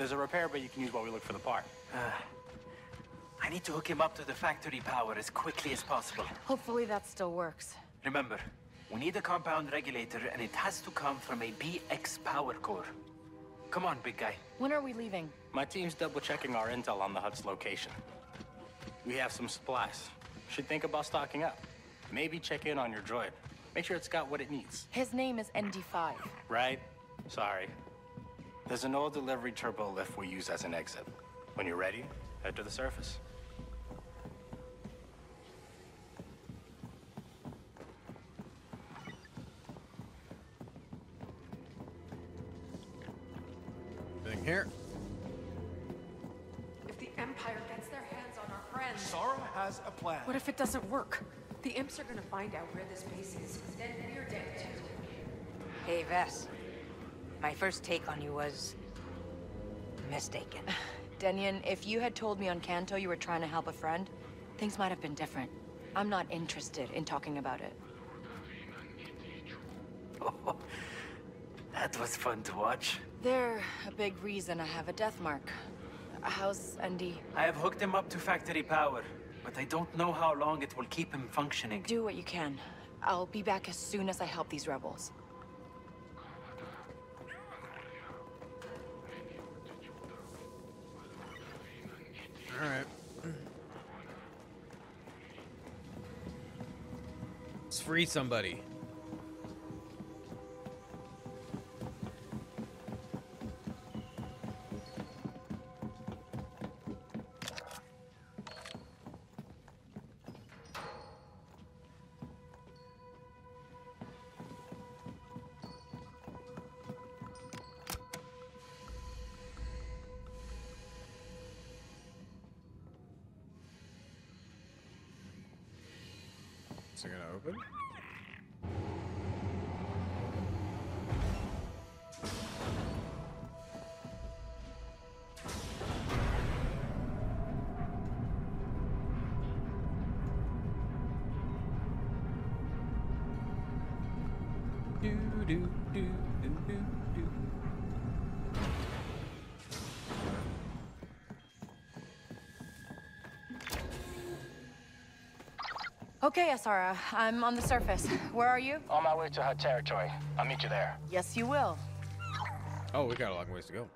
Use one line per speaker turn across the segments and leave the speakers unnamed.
There's a repair bay you can use while we look for the part.
Uh, I need to hook him up to the factory power as quickly as possible.
Hopefully that still works.
Remember, we need a compound regulator, and it has to come from a BX power core. Come on, big guy.
When are we leaving?
My team's double checking our intel on the Hutt's location. We have some supplies. Should think about stocking up. Maybe check in on your droid. Make sure it's got what it needs.
His name is ND5.
Right? Sorry. There's an old delivery turbo lift we use as an exit. When you're ready, head to the surface.
Thing here.
If the Empire gets their hands on our friends,
Sara has a plan.
what if it doesn't work? The imps are gonna find out where this base is. Then we're dead too.
Hey, Vess. My first take on you was... mistaken.
Denyon, if you had told me on Kanto you were trying to help a friend, things might have been different. I'm not interested in talking about it.
That was fun to watch.
They're a big reason I have a death mark. How's ND?
I have hooked him up to factory power, but I don't know how long it will keep him functioning.
Do what you can. I'll be back as soon as I help these rebels.
All right. Let's free somebody. Do do do do do do.
Okay, Asara, I'm on the surface. Where are you?
On my way to her territory. I'll meet you there.
Yes, you will.
Oh, we got a long ways to go.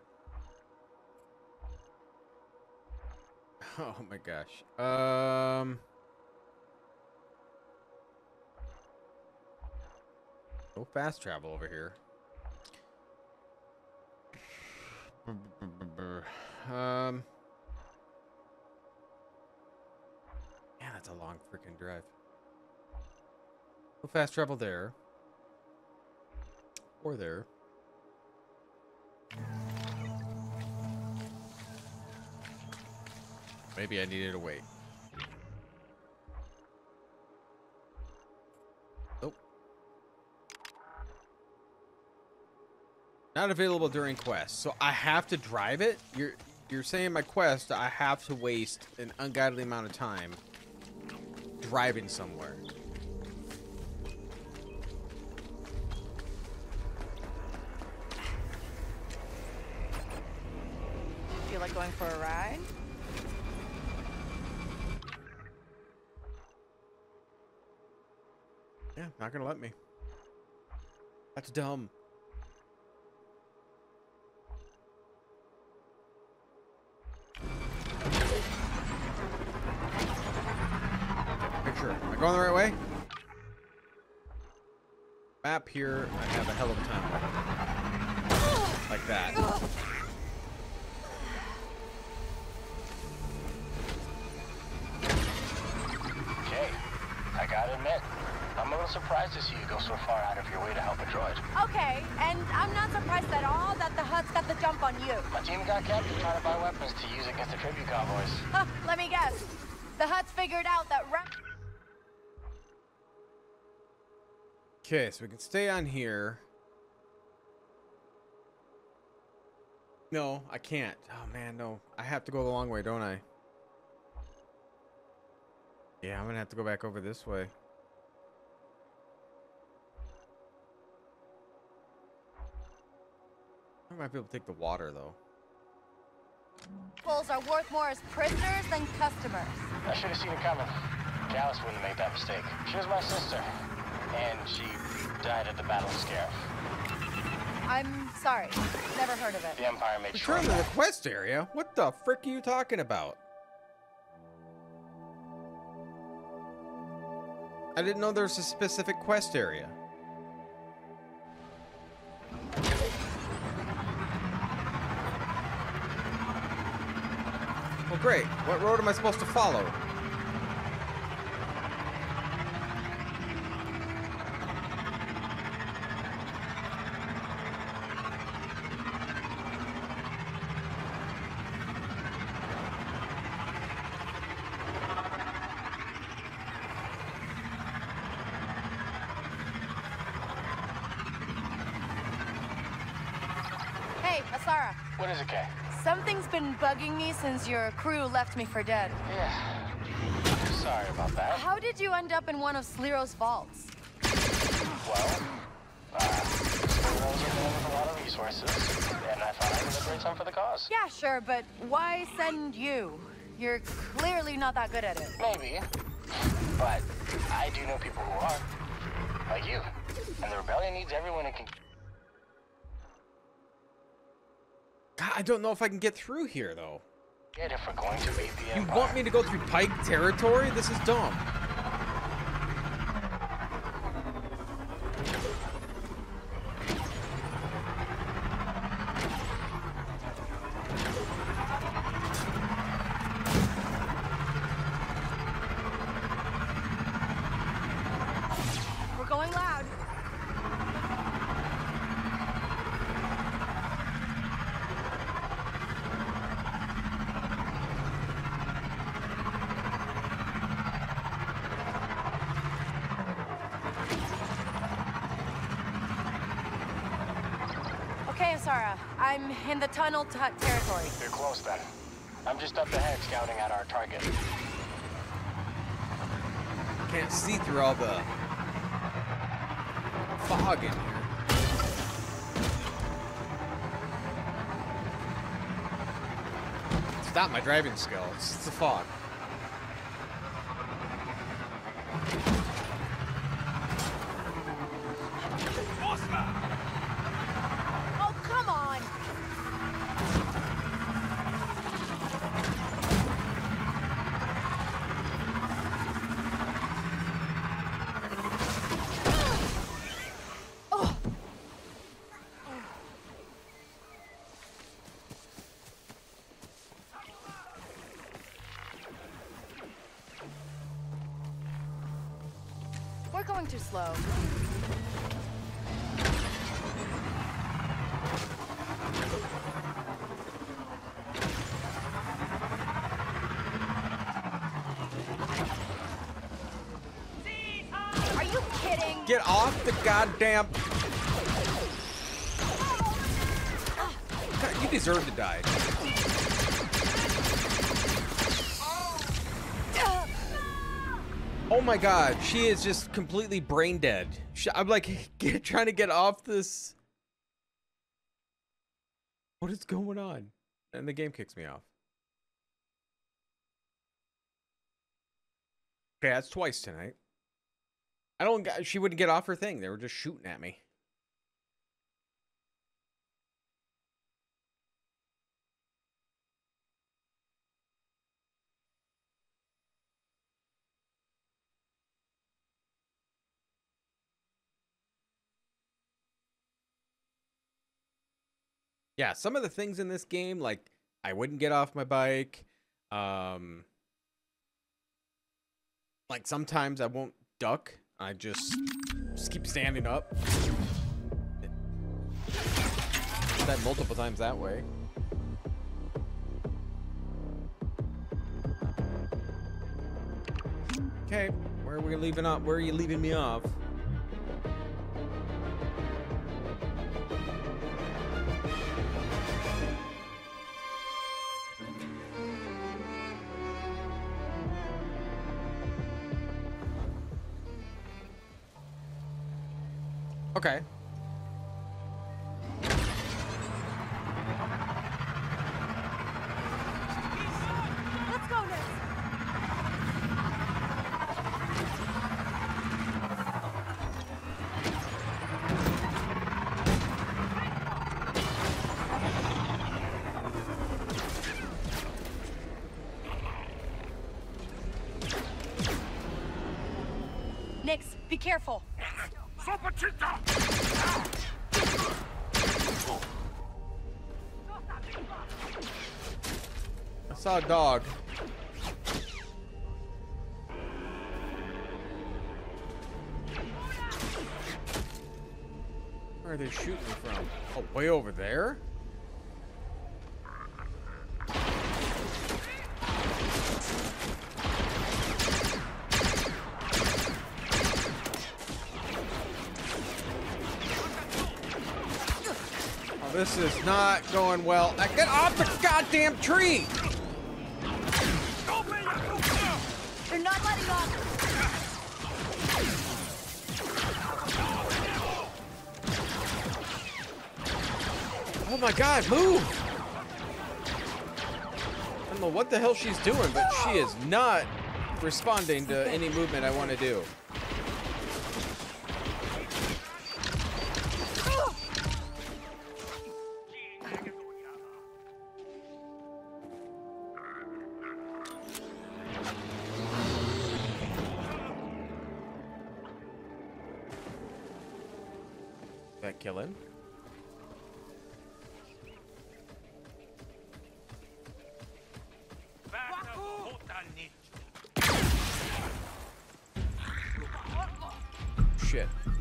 Oh my gosh. Um. No fast travel over here. Um. Yeah, that's a long freaking drive. No fast travel there. Or there. Maybe I needed to wait. Not available during quest. So I have to drive it? You're you're saying my quest I have to waste an ungodly amount of time driving somewhere.
Feel like going for a ride?
Yeah, not gonna let me. That's dumb. Here. I have a hell of a time. Like that.
Okay. I gotta admit, I'm a little surprised to see you go so far out of your way to help a droid.
Okay, and I'm not surprised at all that the Hutt's got the jump on you.
My team got captured trying to buy weapons to use against the tribute convoys.
Huh, let me guess. The Hutt's figured out that
Okay, so we can stay on here. No, I can't. Oh man, no. I have to go the long way, don't I? Yeah, I'm gonna have to go back over this way. I might be able to take the water though.
Bulls are worth more as prisoners than customers.
I should have seen it coming. Gallus wouldn't have made that mistake. She was my sister, and she died at the Battle of Scarif.
I'm sorry. Never heard of it.
The Empire made sure
Return
of
to the
that.
quest area? What the frick are you talking about? I didn't know there was a specific quest area. Well, great. What road am I supposed to follow?
Asara.
What is it, Kay?
Something's been bugging me since your crew left me for dead.
Yeah. Sorry about that.
How did you end up in one of Sliro's vaults?
Well, uh, Squirrels are dealing with a lot of resources, and I thought I would liberate some for the cause.
Yeah, sure, but why send you? You're clearly not that good at it.
Maybe, but I do know people who are, like you. And the rebellion needs everyone it can.
God, I don't know if I can get through here, though.
get if we're going to the
You want me to go through Pyke territory? This is dumb.
We're going loud. Okay, Asara. I'm in the tunnel t- territory.
You're close then. I'm just up ahead scouting out our target.
Can't see through all the fog in here. It's not my driving skill, it's the fog.
We're going too slow. Are you kidding?
Get off the goddamn. God, You deserve to die. Oh my god, she is just completely brain dead. She, I'm like get, trying to get off this. What is going on? And the game kicks me off. Okay, that's twice tonight. I don't. She wouldn't get off her thing. They were just shooting at me. Yeah, some of the things in this game, like I wouldn't get off my bike. Um, like sometimes I won't duck. I just just keep standing up. That multiple times that way. Okay, where are we leaving off? Where are you leaving me off? Okay. Saw a dog. Where are they shooting from? Oh, way over there? Oh, this is not going well. Get off the goddamn tree! Oh my god, move! I don't know what the hell she's doing, but she is not responding to any movement I want to do. That killing? Shit.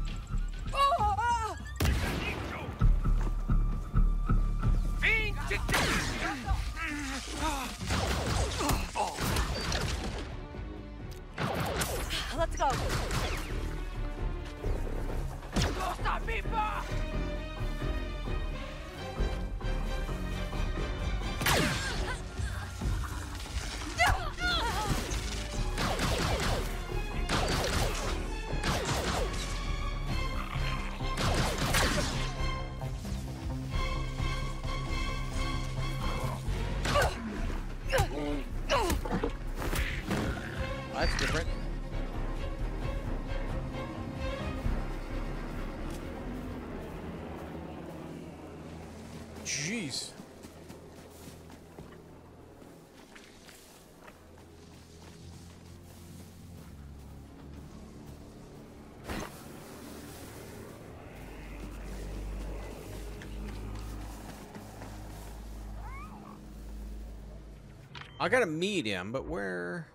I gotta meet him, but where?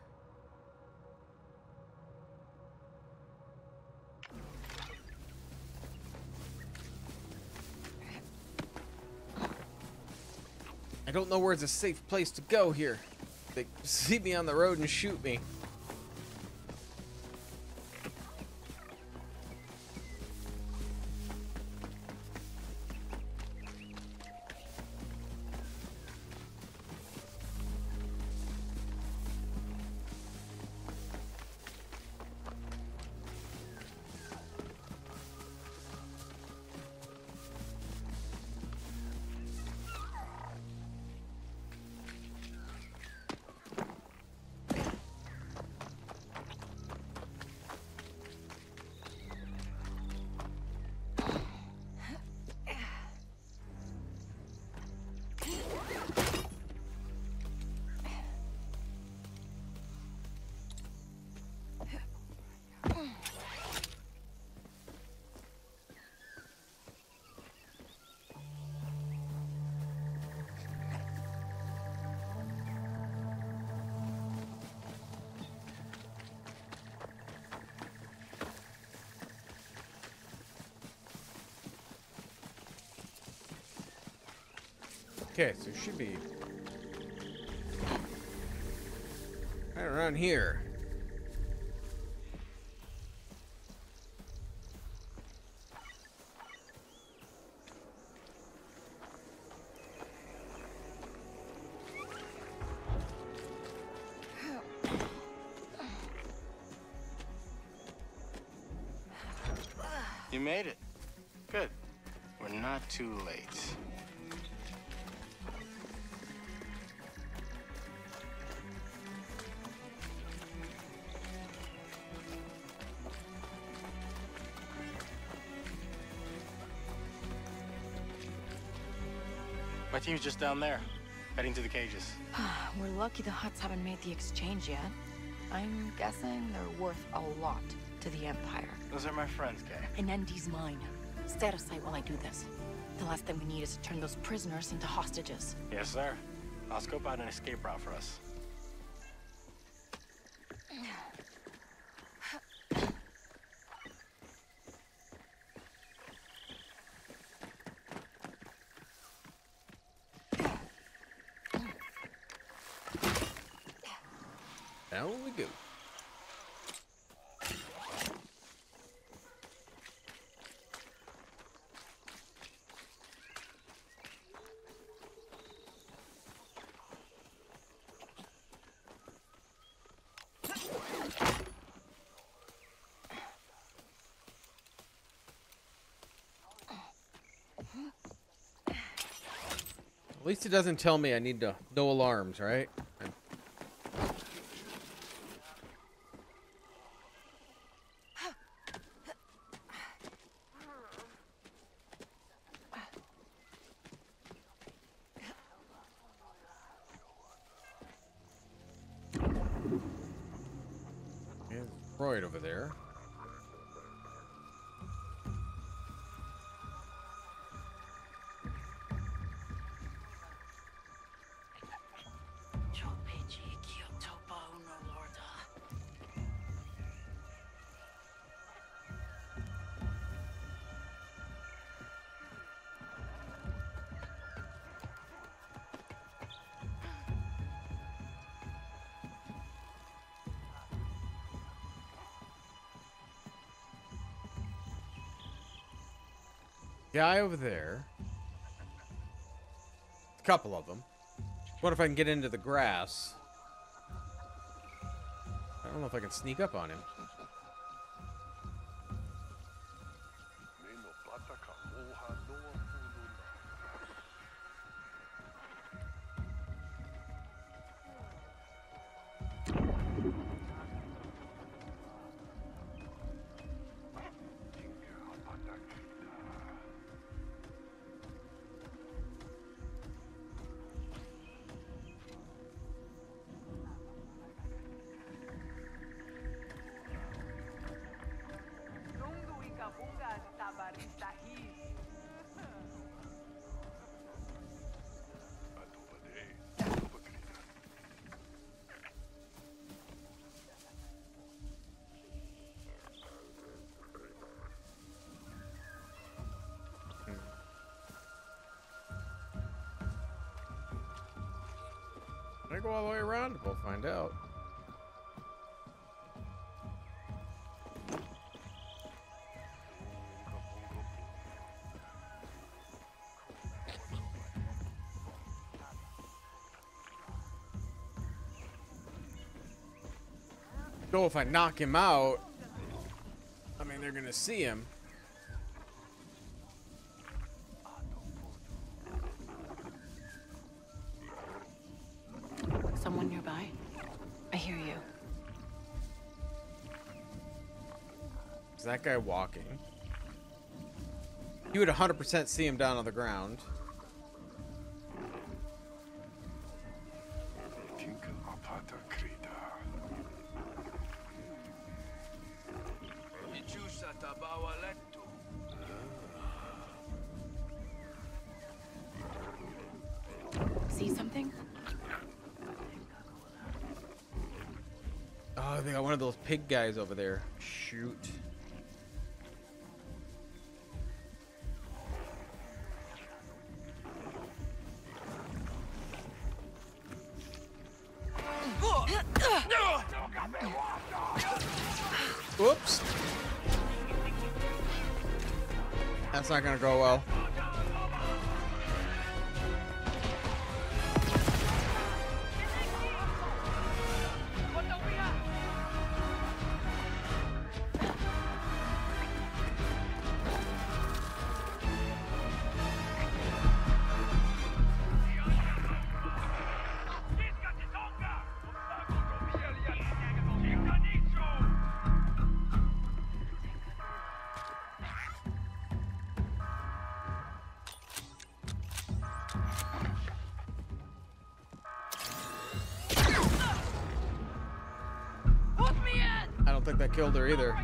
I don't know where's a safe place to go here. They see me on the road and shoot me. Okay, so it should be right around here.
You made it. Good. We're not too late. My team's just down there, heading to the cages.
We're lucky the Hutts haven't made the exchange yet. I'm guessing they're worth a lot to the Empire.
Those are my friends, Kay.
Anandi's mine. Stay out of sight while I do this. The last thing we need is to turn those prisoners into hostages.
Yes, sir. I'll scope out an escape route for us.
Down we go. At least it doesn't tell me I need to no alarms, right? There's Freud over there. Guy over there. A couple of them. What if I can get into the grass? I don't know if I can sneak up on him. I go all the way around? We'll find out. So if I knock him out, I mean, they're gonna see him. Is that guy walking? You would 100% see him down on the ground.
See something?
Oh, they got one of those pig guys over there. Shoot.
Killed her either.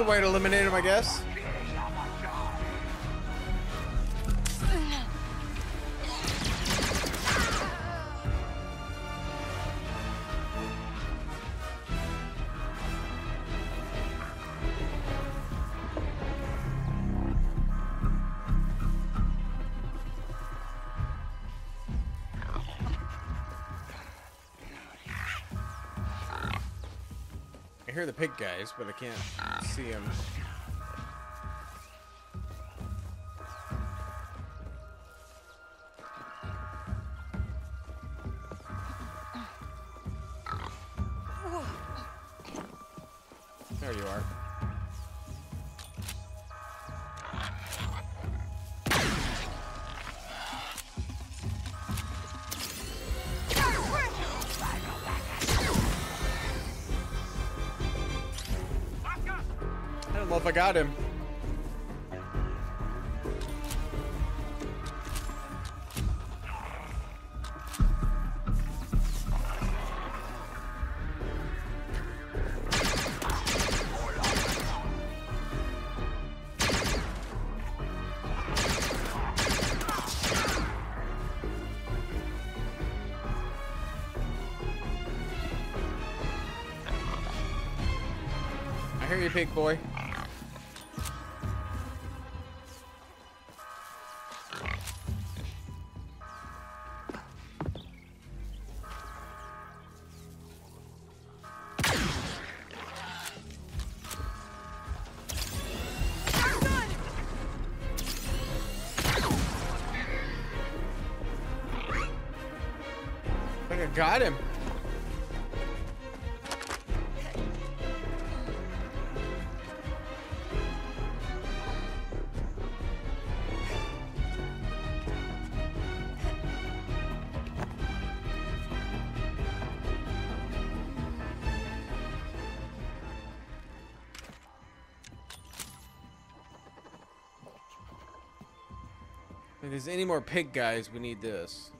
A way to eliminate him, I guess. Hear the pig guys, but I can't see them. Got him. I hear you, pig boy. Any more pig guys, we need this.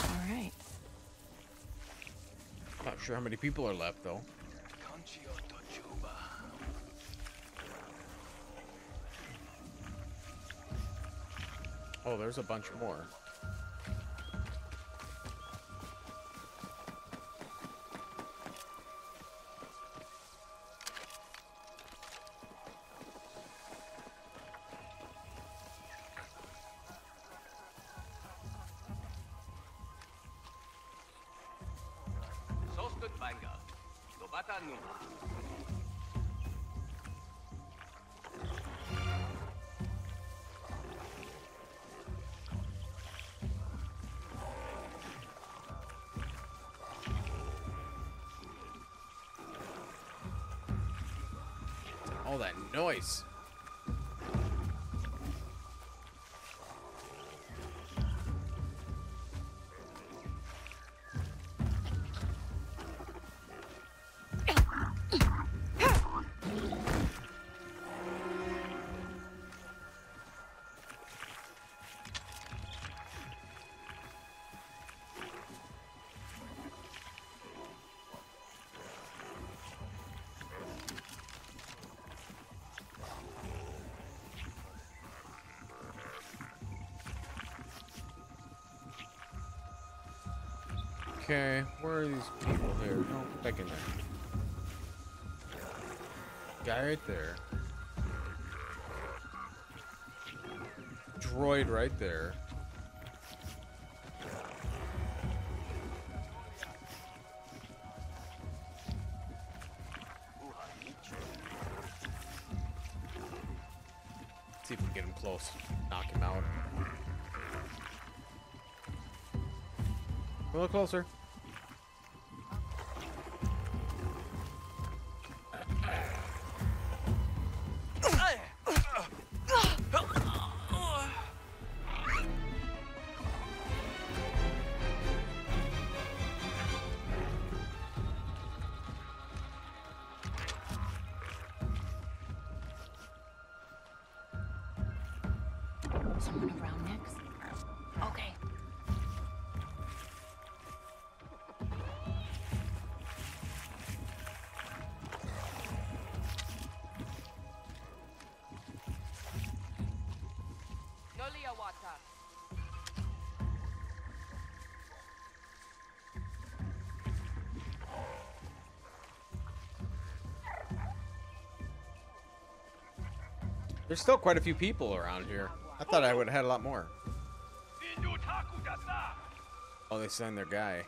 Alright.
Not sure how many people are left though. Oh, there's a bunch more. Noise.
Okay, where are these people here? No, back in there. Guy right there. Droid right there. Let's See if we can get him close. Knock him out. Little closer. There's still quite a few people around here. I thought I would have had a lot more. Oh, they signed their guy.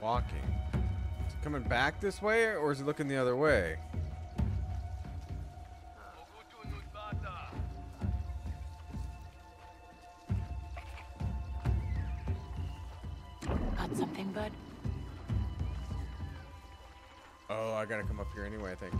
Walking? Is he coming back this way, or is he looking the other way?
Got something, bud?
Oh, I gotta come up here anyway, I think.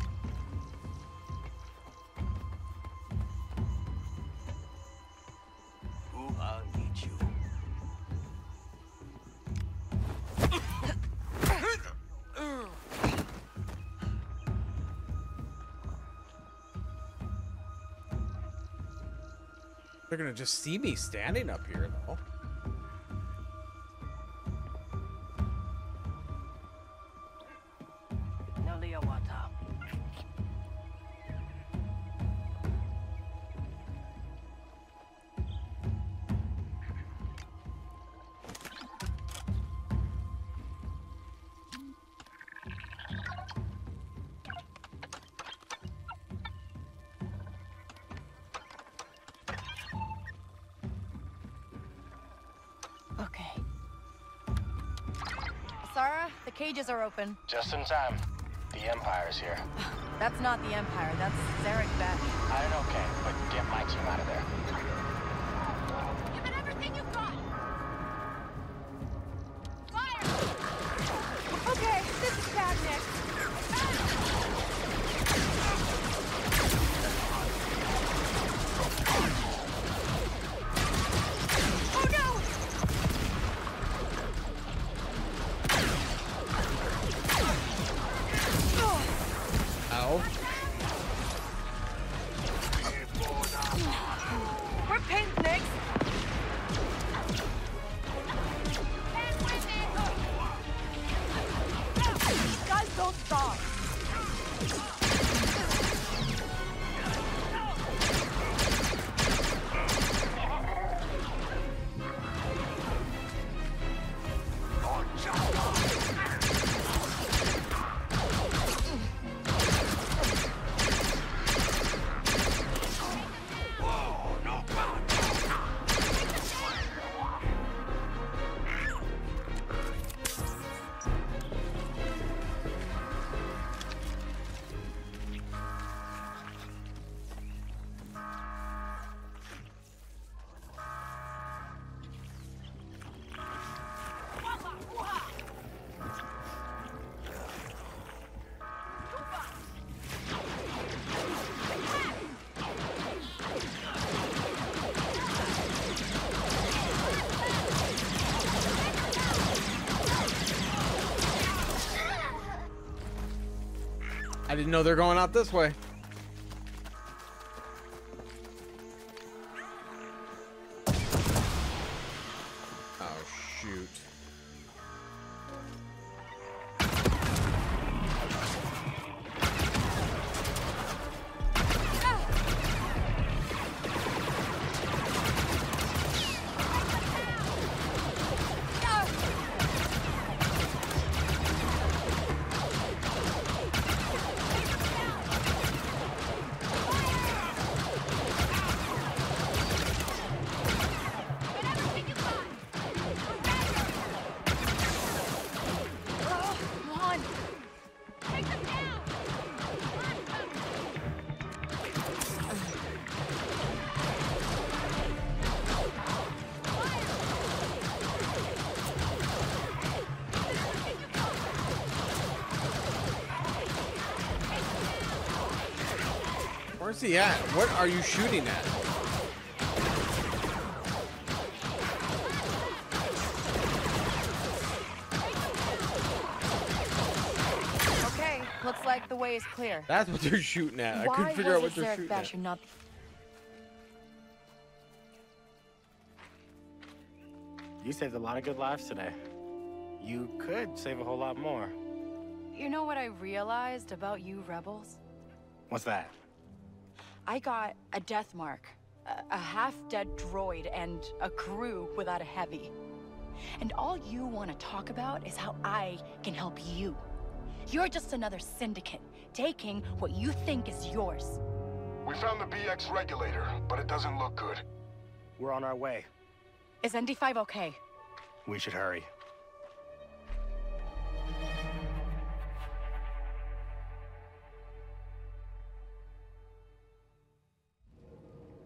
They're gonna just see me standing up here, though.
The cages are open.
Just in time. The Empire's here.
That's not the Empire. That's Zerek Besh.
I don't know, okay, but get my team out of there.
Didn't know they're going out this way. He at? What are you shooting at?
Okay, looks like the way is clear.
That's what they're shooting at. I couldn't figure out what
was
they're
Zerek
shooting
Basher
at.
not
You saved a lot of good lives today. You could save a whole lot more.
You know what I realized about you rebels?
What's that?
I got a death mark, a, a half-dead droid, and a crew without a heavy. And all you want to talk about is how I can help you. You're just another syndicate, taking what you think is yours.
We found the BX regulator, but it doesn't look good.
We're on our way.
Is ND5 okay?
We should hurry.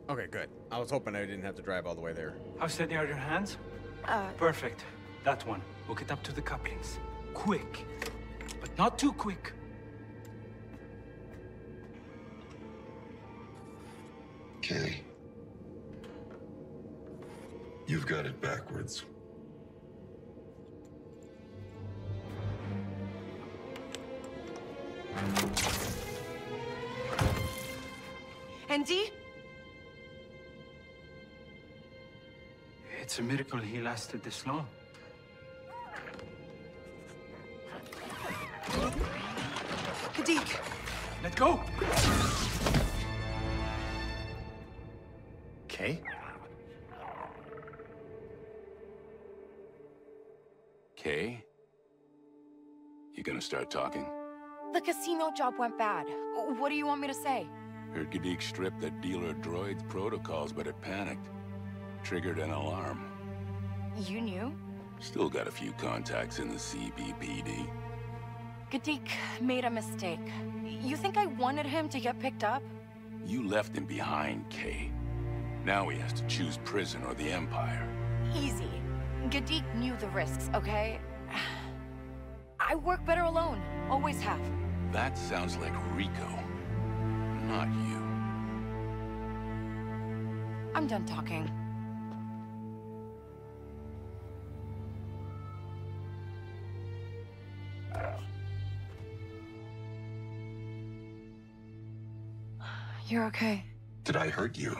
Okay, good. I was hoping I didn't have to drive all the way there.
How steady are your hands?
Uh,
Perfect. That one. Hook it up to the couplings. Quick. But not too quick.
Kay. You've got it backwards.
ND?
It's a miracle he lasted this long.
Kadik!
Let go!
Kay?
Kay? You gonna start talking?
The casino job went bad. What do you want me to say?
Heard Gadik stripped that dealer droid's protocols, but it panicked. Triggered an alarm.
You knew?
Still got a few contacts in the CBPD.
Gadik made a mistake. You think I wanted him to get picked up?
You left him behind, Kay. Now he has to choose prison or the Empire.
Easy. Gadik knew the risks, okay? I work better alone. Always have.
That sounds like Riko. Not you.
I'm done talking. You're okay.
Did I hurt you?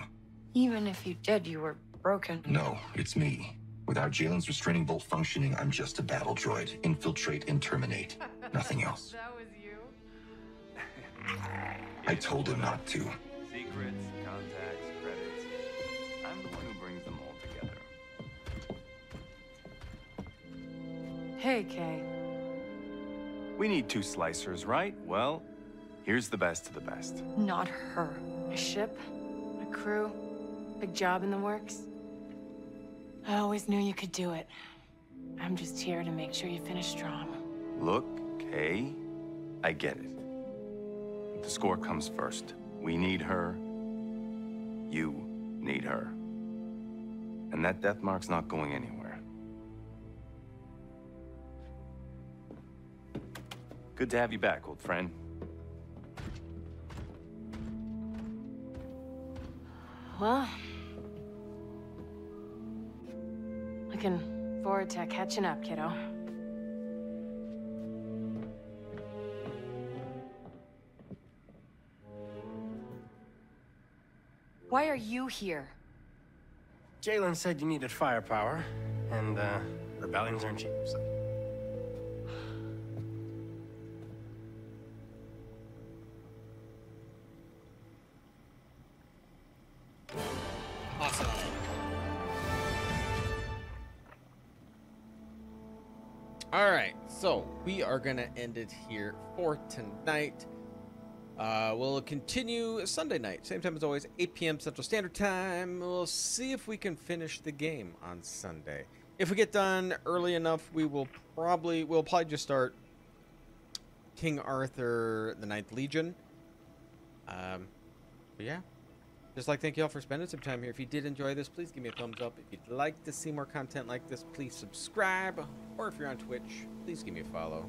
Even if you did, you were broken.
No, it's me. Without Jaylen's restraining bolt functioning, I'm just a battle droid. Infiltrate and terminate. Nothing else.
That was you.
I told him not to.
Secrets, contacts, credits. I'm the one who brings them all together.
Hey, Kay.
We need two slicers, right? Well, here's the best of the best.
Not her.
A ship, a crew, big job in the works. I always knew you could do it. I'm just here to make sure you finish strong.
Look, Kay, I get it. The score comes first. We need her. You need her. And that death mark's not going anywhere. Good to have you back, old friend.
Well, looking forward to catching up, kiddo.
Why are you here?
Jaylen said you needed firepower, and, uh, rebellions aren't cheap, so...
are gonna end it here for tonight. Uh, we'll continue Sunday night, same time as always, 8 p.m. Central Standard Time. We'll see if we can finish the game on Sunday. If we get done early enough, we will probably we'll probably just start King Arthur, the Ninth Legion. Um, but yeah, just like thank you all for spending some time here. If you did enjoy this, please give me a thumbs up. If you'd like to see more content like this, please subscribe. Or if you're on Twitch, please give me a follow.